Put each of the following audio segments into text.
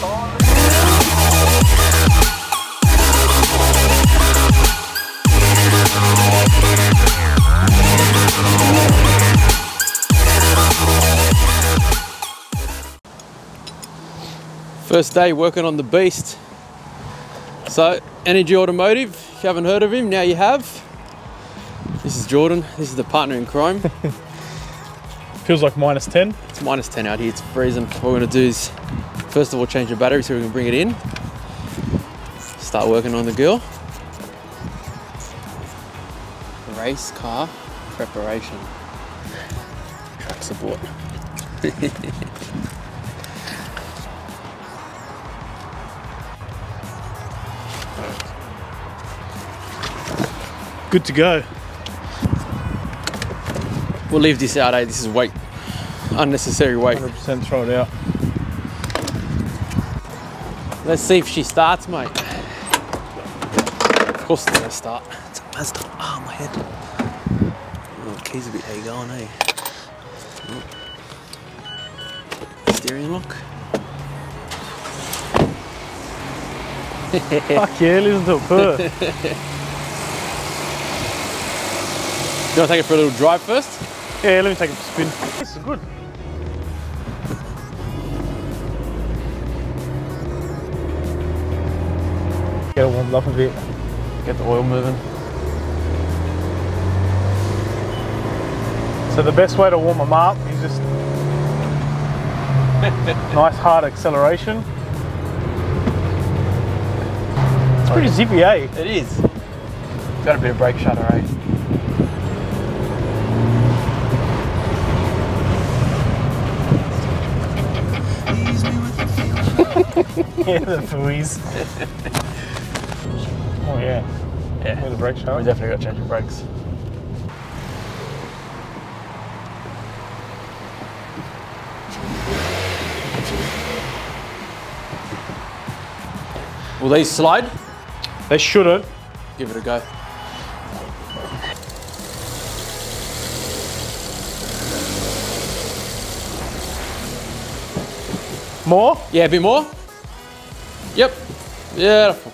First day working on the beast. So, Energy Automotive, if you haven't heard of him, now you have. This is Jordan, this is the partner in crime. Feels like minus 10. It's minus 10 out here, it's freezing. What we're gonna do is, first of all, change the battery so we can bring it in. Start working on the girl. Race car preparation. Track support. Good to go. We'll leave this out, eh? This is weight. Unnecessary weight. 100% throw it out. Let's see if she starts, mate. Of course it's gonna start. It's a Mazda. Oh, my head. Oh, the keys a bit how you going, eh? Oh. Steering lock. Fuck yeah, listen to it purr. You wanna take it for a little drive first? yeah, let me take a spin. This is good. Get it warmed up a bit. Get the oil moving. So the best way to warm them up is just nice hard acceleration. It's pretty zippy, eh? It is. Got a bit of brake shudder, eh? yeah, the buoys. oh yeah. Yeah. With the brake We definitely got to change the brakes. Will these slide? They shouldn't. Give it a go. More? Yeah, a bit more. Yep. Beautiful.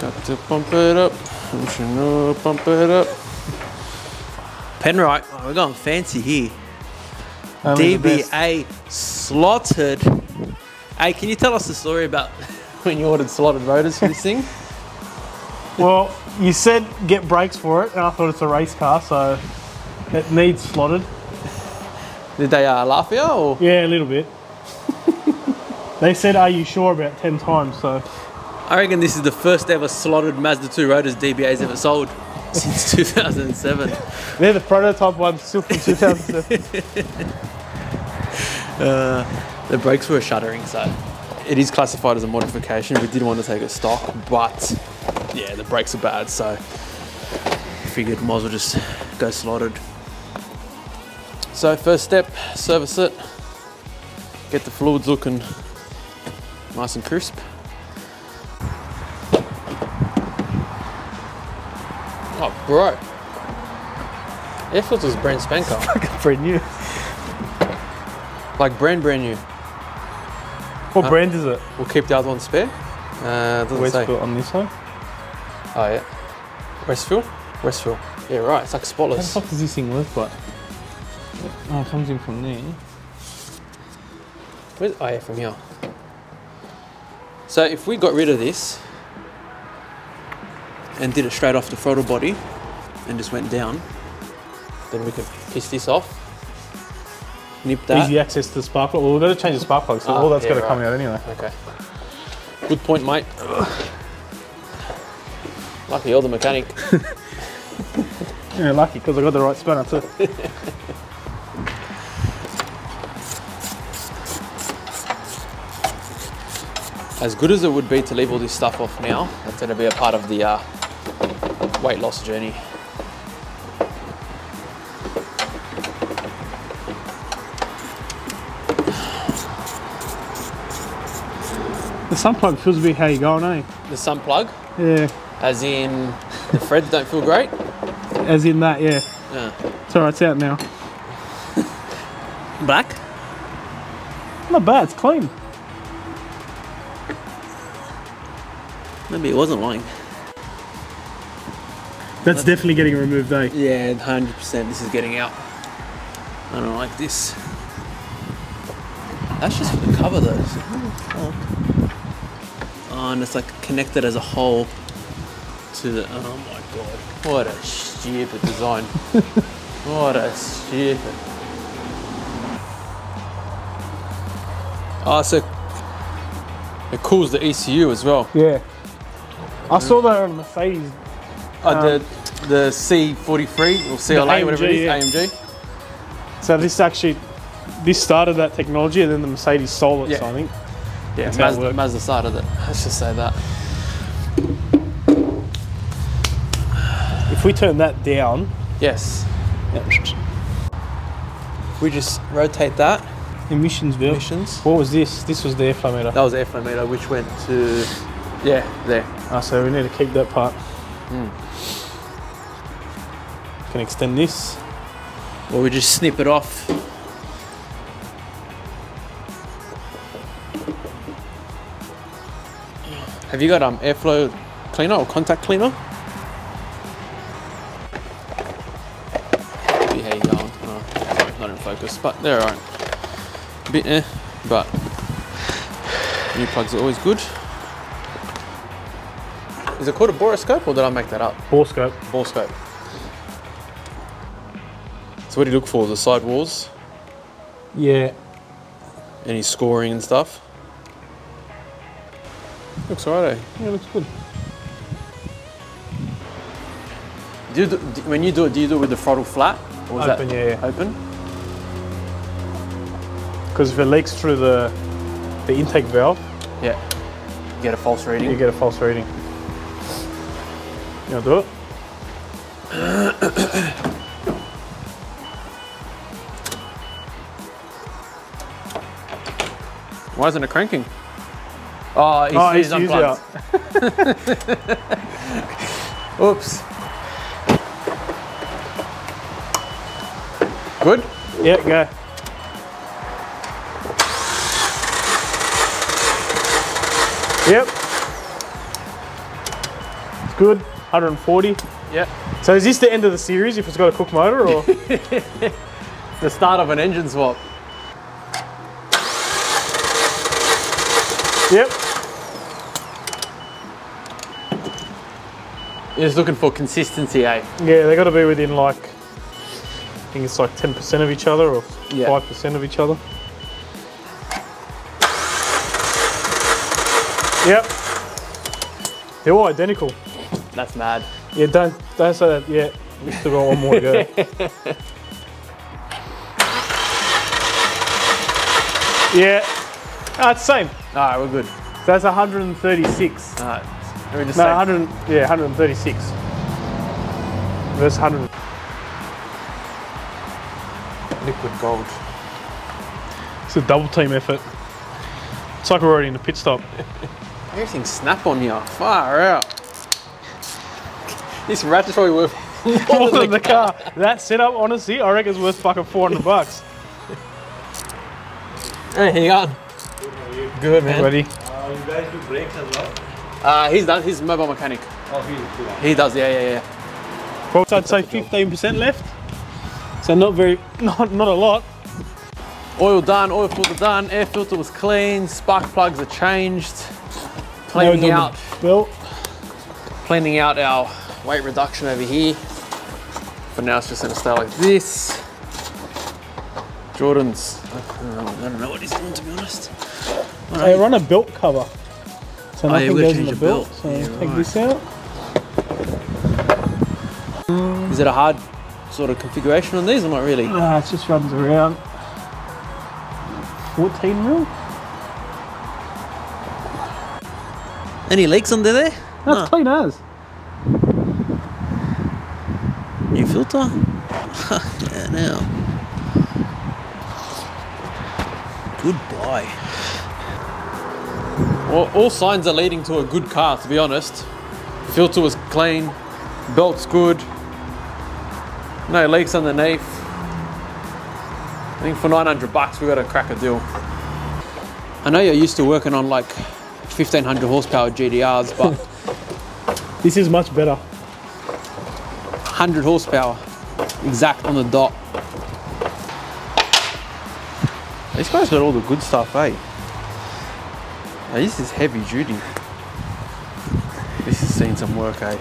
Got to pump it up. Don't you know, pump it up. Penrite, oh, we're going fancy here. Only the best. DBA slotted. Hey, can you tell us the story about when you ordered slotted rotors for this thing? Well, you said get brakes for it, and I thought it's a race car, so it needs slotted. Did they uh, laugh at you or? Yeah, a little bit. they said, "Are you sure?" about ten times. So I reckon this is the first ever slotted Mazda 2 rotors DBA's ever sold since 2007. they're the prototype ones, still from 2007. Uh, the brakes were shuttering, so it is classified as a modification. We did want to take a stock, but yeah, the brakes are bad, so figured might as well just go slotted. So first step, service it, get the fluids looking nice and crisp. Oh, bro. Air filter's brand spanker. Brand new. Like brand brand new. What brand is it? We'll keep the other one spare. Uh, doesn't Where's say. it on this one? Oh yeah. Wesfil? Wesfil. Yeah, right. It's like spotless. How the fuck does this thing work But Oh, it comes in from there. Where's, oh yeah, from here. So if we got rid of this and did it straight off the throttle body and just went down, then we could piss this off, nip that. Easy access to the spark plug. Well, we've got to change the spark plug, so Ah, all that's yeah, got to come out anyway. Okay. Good point, mate. Lucky you're the mechanic. Yeah, lucky because I got the right spanner too. As good as it would be to leave all this stuff off now, that's going to be a part of the uh, weight loss journey. The sun plug feels a bit how you going, eh? The sun plug, Yeah, as in the threads don't feel great. as in that, yeah. Yeah. It's alright, it's out now. Black? Not bad. It's clean. Maybe it wasn't lying. That's definitely getting removed, eh? Yeah, hundred percent. This is getting out. I don't like this. That's just for the cover, though. So how the fuck? Oh, and it's like connected as a whole to the. Oh my god! What a stupid design. what a stupid. Oh, so it cools the ECU as well. Yeah. I saw that on Mercedes. Uh, the the C43 or CLA, whatever it is, AMG, yeah. AMG. So this actually, this started that technology, and then the Mercedes stole it. Yeah. So I think. Yeah, That's how it Mazda. Mazda started it. Let's just say that. If we turn that down, Yes. We just rotate that. emissions bill. Emissions. What was this? This was the airflow meter. That was the airflow meter, which went to, yeah, there. Ah, so we need to keep that part. Hmm. Can extend this. Or we just snip it off. Have you got um airflow cleaner or contact cleaner? You going? Oh, not in focus, but they're alright. Bit eh, but new plugs are always good. Is it called a borescope or did I make that up? Ball scope. Ball scope. So what do you look for? The side walls? Yeah. Any scoring and stuff? Looks alright. eh? Yeah, looks good. Do you do, do- when you do it, do you do it with the throttle flat? Or is Open, that yeah, yeah. Open? Because if it leaks through the the intake valve, Yeah. You get a false reading. you get a false reading. You want to do it? Why isn't it cranking? Oh, oh he's, Oh, he's it's used unplugged. Oops. Good? Yeah, go. Yep. It's good. 140. Yeah. So is this the end of the series if it's got a cook motor or? The start of an engine swap. yep. You're just looking for consistency, eh? Yeah, they got to be within like, I think it's like 10% of each other or 5% of each other. Yep. They're all identical. That's mad. Yeah, don't don't say that yet. We still got one more to go. yeah. Ah, it's same. Alright, we're good. So that's 136. Alright. Let me just No, 100. Yeah, 136. Versus 100. Liquid gold. It's a double team effort. It's like we're already in the pit stop. Everything's Snap-on here. Far out. This ratchet's probably worth More than the car. That setup, honestly, I reckon is worth fucking 400 bucks. Hey, how you going? Good, man. Ready? Uh, you guys do brakes as well? Uh, he's done. He's a mobile mechanic. Oh, he do that. He does. Yeah, yeah, yeah. Well, I'd say 15% left. So not very, not not a lot. Oil done. Oil filter done. Air filter was clean. Spark plugs are changed. Now we're Cleaning out. the belt. Cleaning out our weight reduction over here. For now, it's just gonna stay like this. Jordan's. I don't know, I what he's doing to be honest. They run a belt cover. So Oh, yeah, nothing goes in the belt. belt. So Yeah, take right. this out. Is it a hard sort of configuration on these or not really? Nah, it just runs around. 14 mil? Any leaks under there? That's No. clean as. New filter? yeah, now. Goodbye. Well, all signs are leading to a good car, to be honest. Filter was clean, belt's good, no leaks underneath. I think for 900 bucks we got to crack a cracker deal. I know you're used to working on like 1500 horsepower GTRs, but This is much better. 100 horsepower, exact on the dot. This guy's got all the good stuff, eh? Now, this is heavy duty. This has seen some work, eh?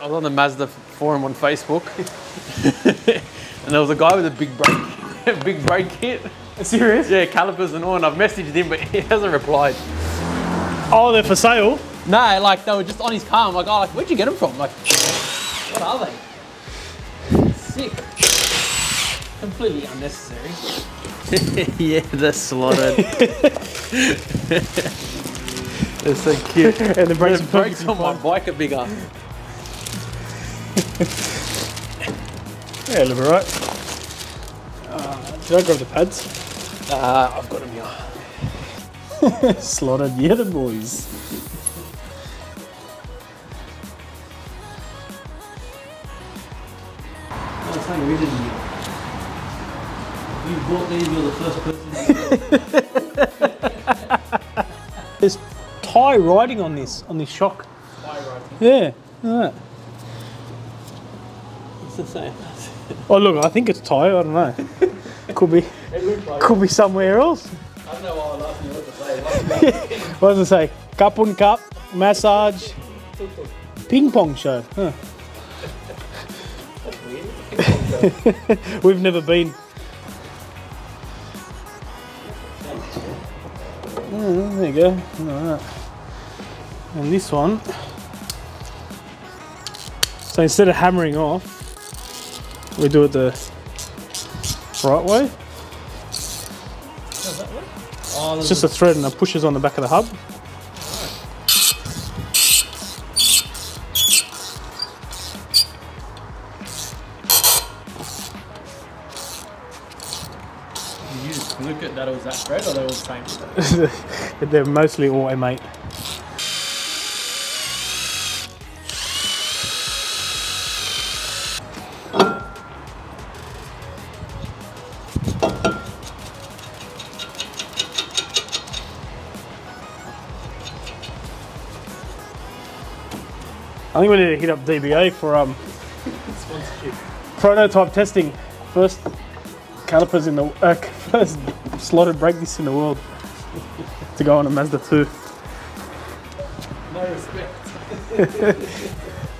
I was on the Mazda forum on Facebook, and there was a guy with a big brake, big brake kit. Serious? Yeah, calipers and all, and I've messaged him, but he hasn't replied. Oh, they're for sale. No, like they were just on his car. I'm like, oh, like where'd you get them from? Like, what are they? Sick. Completely unnecessary. yeah, they're slotted. they're so cute. and the brakes, The brakes on my bike are bigger. Yeah, look alright. Uh, did I grab the pads? Uh, I've got them here. Slotted, the boys. Was saying, really, you bought these, you're the first person. There's Thai riding on this, on this shock. Yeah. Alright. It's the same. Oh look, I think it's Thai. I don't know. Could be, could be somewhere else. I don't know why I asked you what to say. What does it say? Cup and cup, massage, ping pong show. Huh. We've never been. Oh, there you go. Alright. And this one. So instead of hammering off, we do it the right way. Oh, It's just a thread and it pushes on the back of the hub. you just look at that, it was that thread or they were the same? They're mostly all I think we need to hit up DBA for um, prototype testing. First calipers in the uh, first slotted brake disc in the world to go on a Mazda 2. No respect.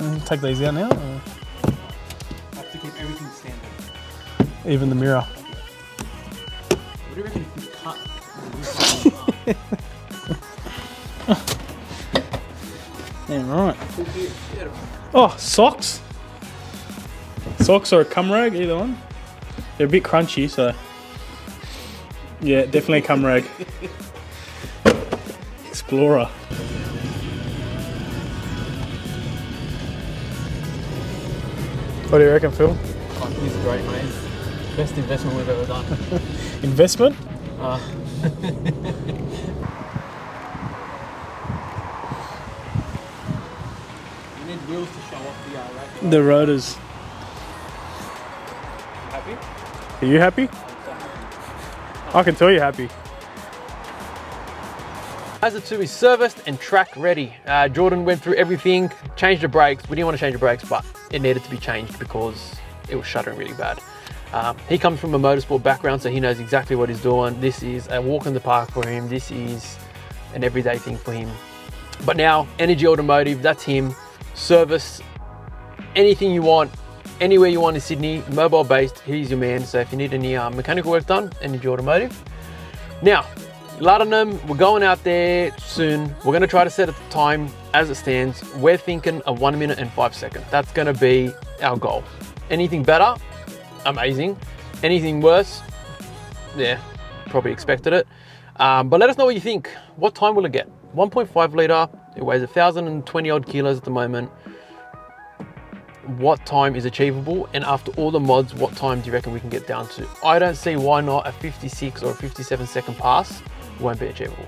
Mm, take these out now, or have to keep everything standard. even the mirror. What do you reckon if we cut? Yeah, right. Oh, socks. Socks or a cum rag, either one. They're a bit crunchy, so yeah, definitely a cum rag. Explorer. What do you reckon, Phil? Oh, he's great, mate. Best investment we've ever done. Investment? Uh, you need wheels to show off the uh, rack. The rotors. Happy? Are you happy? I can tell you're happy. Mazda 2 is serviced and track ready. Uh, Jordan went through everything, changed the brakes. We didn't want to change the brakes, but it needed to be changed because it was shuddering really bad. Um, he comes from a motorsport background, so he knows exactly what he's doing. This is a walk in the park for him. This is an everyday thing for him. But now, Energy Automotive, that's him. Service, anything you want, anywhere you want in Sydney, mobile based, he's your man. So if you need any uh, mechanical work done, Energy Automotive. Now, Luddenham, we're going out there soon. We're gonna try to set a time as it stands. We're thinking a one minute and five seconds. That's gonna be our goal. Anything better, amazing. Anything worse, yeah, probably expected it. Um, but let us know what you think. What time will it get? 1.5 litre, it weighs 1,020 odd kilos at the moment. What time is achievable? And after all the mods, what time do you reckon we can get down to? I don't see why not a 56 or a 57 second pass won't be achievable.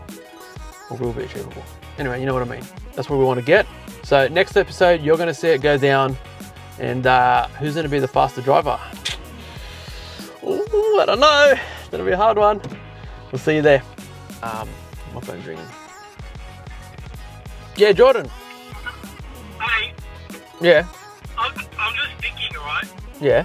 Or will be achievable. Anyway, you know what I mean. That's where we want to get. So next episode, you're going to see it go down. And uh, who's going to be the faster driver? Ooh, I don't know. It's going to be a hard one. We'll see you there. Um, my phone's ringing. Yeah, Jordan. Hey, Yeah. I'm, I'm just thinking, right? Yeah.